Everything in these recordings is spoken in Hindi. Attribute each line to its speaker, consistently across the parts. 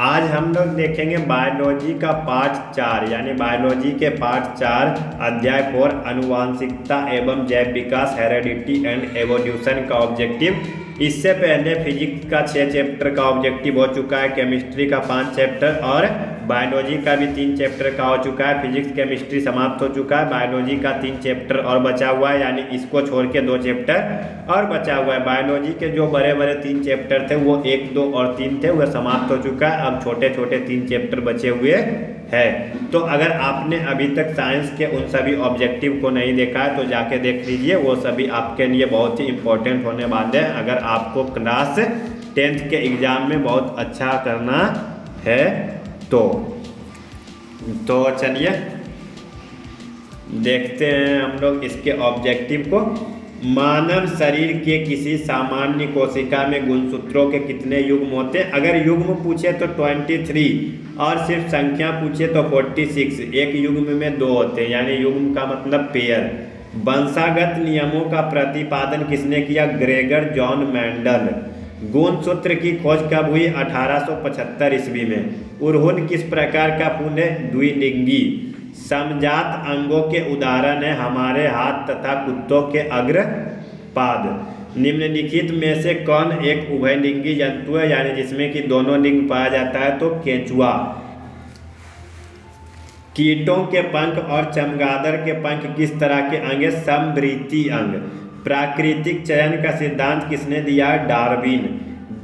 Speaker 1: आज हम लोग देखेंगे बायोलॉजी का पार्ट चार, यानी बायोलॉजी के पार्ट चार, अध्याय फोर, अनुवांशिकता एवं जैव विकास, हेरेडिटी एंड एवोल्यूशन का ऑब्जेक्टिव। इससे पहले फिजिक्स का छः चैप्टर का ऑब्जेक्टिव हो चुका है, केमिस्ट्री का पाँच चैप्टर, और बायोलॉजी का भी तीन चैप्टर का हो चुका है, फिजिक्स, केमिस्ट्री समाप्त हो चुका है, बायोलॉजी का तीन चैप्टर और बचा हुआ है, यानी इसको छोड़ के दो चैप्टर और बचा हुआ है। बायोलॉजी के जो बड़े बड़े तीन चैप्टर थे, वो एक, दो और तीन थे वह समाप्त हो चुका है। अब छोटे छोटे तीन चैप्टर बचे हुए है। तो अगर आपने अभी तक साइंस के उन सभी ऑब्जेक्टिव को नहीं देखा है तो जाके देख लीजिए, वो सभी आपके लिए बहुत ही इंपॉर्टेंट होने वाले हैं। अगर आपको क्लास टेंथ के एग्ज़ाम में बहुत अच्छा करना है तो तो चलिए, देखते हैं हम लोग इसके ऑब्जेक्टिव को। मानव शरीर के किसी सामान्य कोशिका में गुणसूत्रों के कितने युग्म होते हैं? अगर युग्म पूछे तो 23 और सिर्फ़ संख्या पूछे तो 46 एक युग्म में दो होते हैं, यानी युग्म का मतलब पेयर वंशागत नियमों का प्रतिपादन किसने किया? Gregor John Mendel. गुण सूत्र की खोज कब हुई 1875 ईस्वी में? उर्हुन किस प्रकार का है? द्विलिंगी समजात अंगों के उदाहरण है हमारे हाथ तथा कुत्तों के अग्र पाद निम्नलिखित में से कौन एक उभयलिंगी जंतु है? यानी जिसमें कि दोनों लिंग पाया जाता है तो केंचुआ। कीटों के पंख और चमगादड़ के पंख किस तरह के अंग है? समृति अंग। प्राकृतिक चयन का सिद्धांत किसने दिया? Darwin.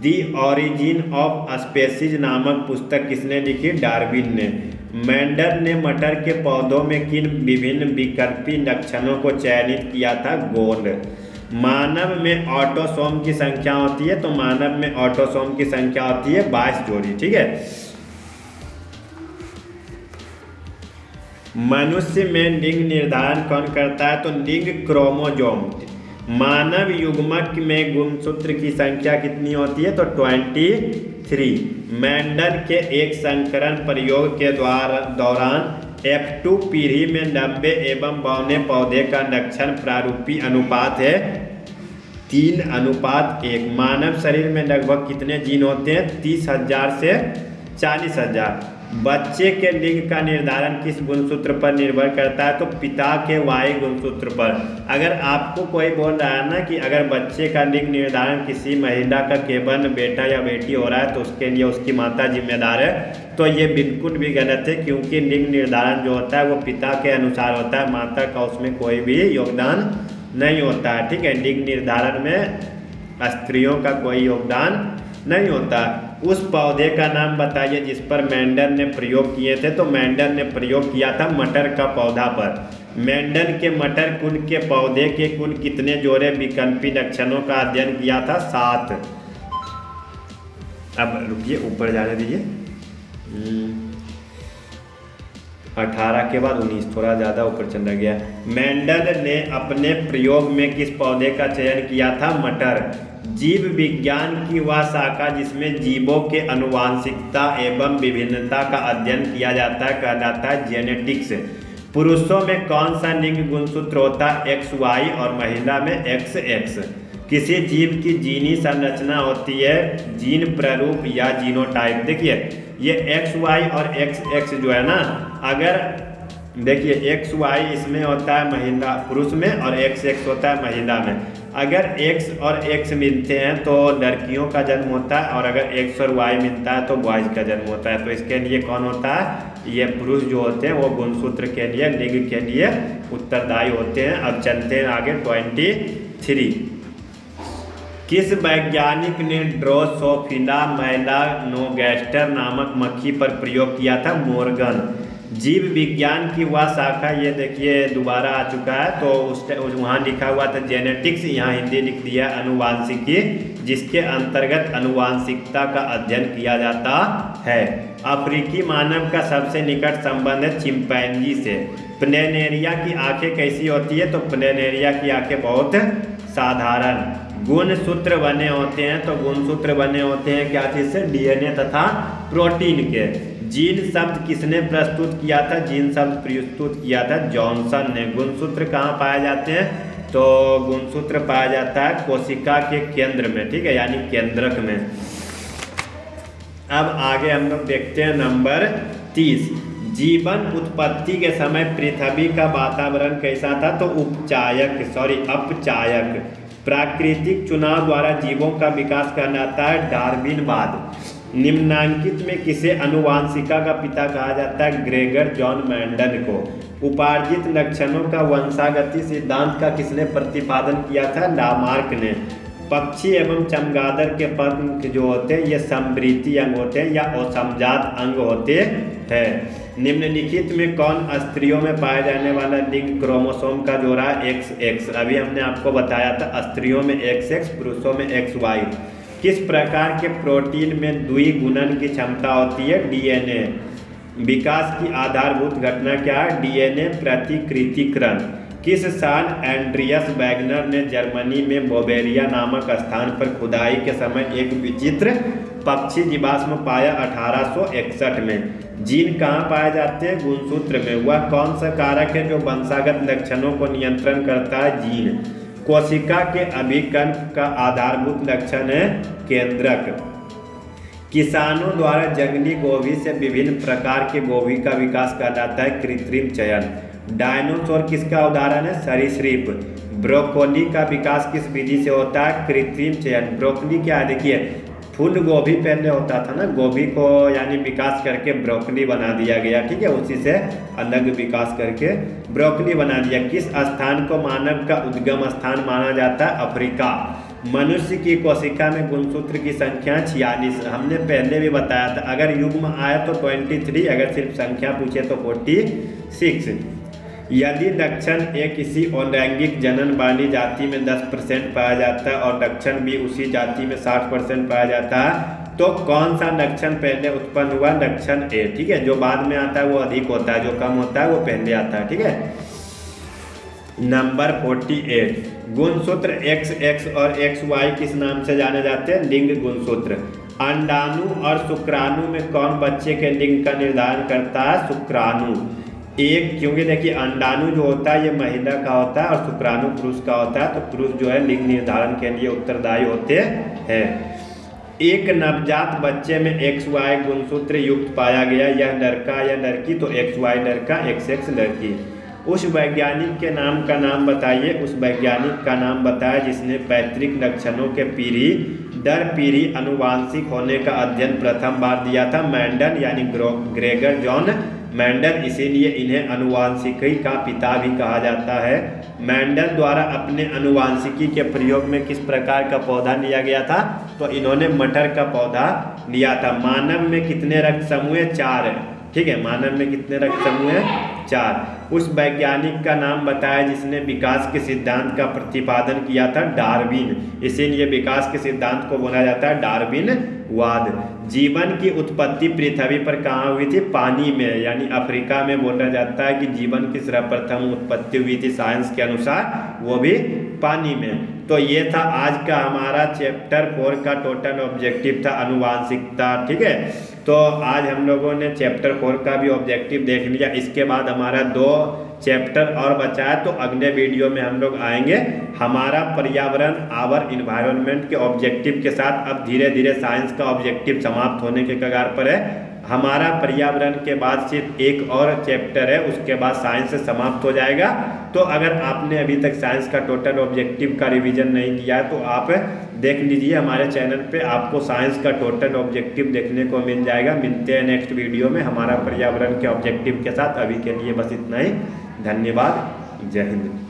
Speaker 1: The origin of species नामक पुस्तक किसने लिखी? डार्विन ने। मैंडल ने मटर के पौधों में किन विभिन्न विकल्पी लक्षणों को चयनित किया था? गोंड। मानव में ऑटोसोम की संख्या होती है तो मानव में ऑटोसोम की संख्या होती है बाईस जोड़ी, ठीक है? मनुष्य में लिंग निर्धारण कौन करता है? तो लिंग क्रोमोजोम। मानव युग्मक में गुणसूत्र की संख्या कितनी होती है? तो ट्वेंटी थ्री मैंडल के एक संकरण प्रयोग के द्वारा, दौरान एफ़ टू पीढ़ी में लंबे एवं बौने पौधे का लक्षण प्रारूपी अनुपात है। तीन अनुपात एक। मानव शरीर में लगभग कितने जीन होते हैं? तीस हज़ार से चालीस हज़ार। बच्चे के लिंग का निर्धारण किस गुणसूत्र पर निर्भर करता है? तो पिता के वाई गुणसूत्र पर। अगर आपको कोई बोल रहा है ना कि अगर बच्चे का लिंग निर्धारण किसी महिला का केवल बेटा या बेटी हो रहा है तो उसके लिए उसकी माता जिम्मेदार है। तो ये बिल्कुल भी गलत है, क्योंकि लिंग निर्धारण जो होता है, वो पिता के अनुसार होता है। माता का उसमें कोई भी योगदान नहीं होता है, ठीक है? लिंग निर्धारण में स्त्रियों का कोई योगदान नहीं होता। उस पौधे का नाम बताइए जिस पर मैंडन ने प्रयोग किए थे। तो मैंडन ने प्रयोग किया था मटर का पौधा पर। मैंडन के मटर कुल के पौधे के कुल कितने जोड़े विकल्पी लक्षणों का अध्ययन किया था? सात। अब रुकिए, ऊपर जाने दीजिए। हम्म। अठारह के बाद उन्नीस, थोड़ा ज़्यादा ऊपर चला गया। मैंडल ने अपने प्रयोग में किस पौधे का चयन किया था? मटर। जीव विज्ञान की वह शाखा जिसमें जीवों के अनुवांशिकता एवं विभिन्नता का अध्ययन किया जाता है कहलाता है जेनेटिक्स पुरुषों में कौन सा लिंग गुणसूत्र होता? है एक्स वाई और महिला में एक्स एक्स किसी जीव की जीनी संरचना होती है, जीन प्रारूप या जीनोटाइप। देखिए, ये एक्स वाई और एक्स एक्स जो है ना, अगर देखिए एक्स वाई इसमें होता है महिला पुरुष में और एक्स एक्स होता है महिला में। अगर एक्स और एक्स मिलते हैं तो लड़कियों का जन्म होता है और अगर एक्स और वाई मिलता है तो बॉयज़ का जन्म होता है। तो इसके लिए कौन होता है? ये पुरुष जो होते हैं, वो गुणसूत्र के लिए, लिंग के लिए उत्तरदायी होते हैं। अब चलते हैं आगे ट्वेंटी थ्री किस वैज्ञानिक ने ड्रोसोफिला मैला नोगेस्टर नामक मक्खी पर प्रयोग किया था? मोर्गन। जीव विज्ञान की वह शाखा, ये देखिए, दोबारा आ चुका है तो उस वहाँ लिखा हुआ था जेनेटिक्स यहाँ हिंदी लिख दिया, अनुवांशिकी जिसके अंतर्गत अनुवांशिकता का अध्ययन किया जाता है। अफ्रीकी मानव का सबसे निकट संबंध है चिंपैनजी से। प्लेनेरिया की आँखें कैसी होती है? तो प्लेनेरिया की आँखें बहुत साधारण। गुण सूत्र बने होते हैं तो गुण सूत्र बने होते हैं, क्या चीज़ से? डीएनए तथा प्रोटीन के। जीन शब्द किसने प्रस्तुत किया था? जीन शब्द प्रस्तुत किया था जॉनसन ने। गुणसूत्र कहाँ पाए जाते हैं? तो गुणसूत्र पाया जाता है कोशिका के केंद्र में, ठीक है? यानी केंद्रक में। अब आगे हम लोग देखते हैं नंबर तीस। जीवन उत्पत्ति के समय पृथ्वी का वातावरण कैसा था? तो उपचायक सॉरी अपचायक। प्राकृतिक चुनाव द्वारा जीवों का विकास कहलाता है, डार्विनवाद। निम्नांकित में किसे अनुवांशिका का पिता कहा जाता है? ग्रेगर जॉन मैंडन को। उपार्जित लक्षणों का वंशागति सिद्धांत का किसने प्रतिपादन किया था? लामार्क ने। पक्षी एवं चमगादर के पंख जो होते हैं, ये समृद्धि अंग होते हैं या असमजात अंग होते हैं। निम्नलिखित में कौन स्त्रियों में पाया जाने वाला लिंग क्रोमोसोम का जोड़ा एक्स एक्स अभी हमने आपको बताया था स्त्रियों में एक्स एक्स पुरुषों में एक्स वाई किस प्रकार के प्रोटीन में दुई गुणन की क्षमता होती है? डीएनए विकास की आधारभूत घटना क्या है? डीएनए प्रतिकृतिकरण। किस साल एंड्रियस वैगनर ने जर्मनी में बोबेरिया नामक स्थान पर खुदाई के समय एक विचित्र पक्षी जीवाश्म पाया 1861 में। जीन कहाँ पाए जाते हैं? गुणसूत्र में। वह कौन सा कारक है जो वंशागत लक्षणों को नियंत्रण करता है? जीन। कोशिका के अभिकर्ण का आधारभूत लक्षण है केंद्रक। किसानों द्वारा जंगली गोभी से विभिन्न प्रकार के गोभी का विकास किया जाता है। कृत्रिम चयन। डायनोसोर किसका उदाहरण है? सरीसृप। ब्रोकोली का विकास किस विधि से होता है? कृत्रिम चयन। ब्रोकोली क्या है? देखिए फूल गोभी पहले होता था ना, गोभी को यानी विकास करके ब्रोकली बना दिया गया, ठीक है, उसी से अलग विकास करके ब्रोकली बना दिया। किस स्थान को मानव का उद्गम स्थान माना जाता? है अफ्रीका। मनुष्य की कोशिका में गुणसूत्र की संख्या छियालीस। हमने पहले भी बताया था, अगर युग्म आए तो ट्वेंटी थ्री अगर सिर्फ़ संख्या पूछे तो फोर्टी सिक्स यदि लक्षण ए किसी अलैंगिक जनन वाली जाति में 10 परसेंट पाया जाता है और लक्षण बी उसी जाति में 60 परसेंट पाया जाता है तो कौन सा लक्षण पहले उत्पन्न हुआ? लक्षण ए, ठीक है? जो बाद में आता है वो अधिक होता है, जो कम होता है वो पहले आता है, ठीक है? नंबर 48 गुणसूत्र एक्स एक्स और एक्स वाई किस नाम से जाने जाते हैं? लिंग गुणसूत्र। अंडाणु और शुक्राणु में कौन बच्चे के लिंग का निर्धारण करता है? शुक्राणु। एक, क्योंकि देखिए अंडाणु जो होता है, ये महिला का होता है और शुक्राणु पुरुष का होता है तो पुरुष जो है लिंग निर्धारण के लिए उत्तरदायी होते हैं। एक नवजात बच्चे में एक्स वाई गुणसूत्र युक्त पाया गया, यह लड़का या लड़की तो एक्स वाई लड़का एक्स एक्स लड़की उस वैज्ञानिक के नाम का नाम बताइए, उस वैज्ञानिक का नाम बताया जिसने पैतृक लक्षणों के पीढ़ी दर पीढ़ी अनुवांशिक होने का अध्ययन प्रथम बार दिया था मैंडन, यानी ग्रेगर जॉन मैंडन। इसीलिए इन्हें अनुवांशिकी का पिता भी कहा जाता है। मैंडन द्वारा अपने अनुवांशिकी के प्रयोग में किस प्रकार का पौधा लिया गया था? तो इन्होंने मटर का पौधा लिया था। मानव में कितने रक्त समूह चार है। ठीक है, मानव में कितने रक्त समूह हैं? चार। उस वैज्ञानिक का नाम बताया जिसने विकास के सिद्धांत का प्रतिपादन किया था, डार्विन। इसीलिए विकास के सिद्धांत को बोला जाता है डार्विन वाद जीवन की उत्पत्ति पृथ्वी पर कहाँ हुई थी? पानी में, यानी अफ्रीका में बोला जाता है कि जीवन की सर्वप्रथम उत्पत्ति हुई थी साइंस के अनुसार, वो भी पानी में। तो ये था आज का हमारा चैप्टर फोर का टोटल ऑब्जेक्टिव था अनुवांशिकता ठीक है? तो आज हम लोगों ने चैप्टर फोर का भी ऑब्जेक्टिव देख लिया। इसके बाद हमारा दो चैप्टर और बचा है तो अगले वीडियो में हम लोग आएँगे। हमारा पर्यावरण आवर इन्वायरमेंट के ऑब्जेक्टिव के साथ। अब धीरे धीरे साइंस का ऑब्जेक्टिव समाप्त होने के कगार पर है। हमारा पर्यावरण के बाद सिर्फ़ एक और चैप्टर है, उसके बाद साइंस समाप्त हो जाएगा। तो अगर आपने अभी तक साइंस का टोटल ऑब्जेक्टिव का रिवीजन नहीं किया तो आप देख लीजिए हमारे चैनल पे आपको साइंस का टोटल ऑब्जेक्टिव देखने को मिल जाएगा। मिलते हैं नेक्स्ट वीडियो में हमारा पर्यावरण के ऑब्जेक्टिव के साथ। अभी के लिए बस इतना ही। धन्यवाद। जय हिंद।